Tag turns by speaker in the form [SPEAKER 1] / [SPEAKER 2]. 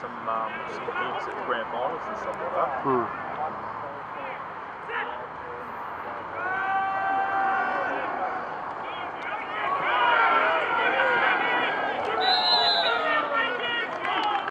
[SPEAKER 1] some um, some hints at grand finals and stuff like that.
[SPEAKER 2] Hmm.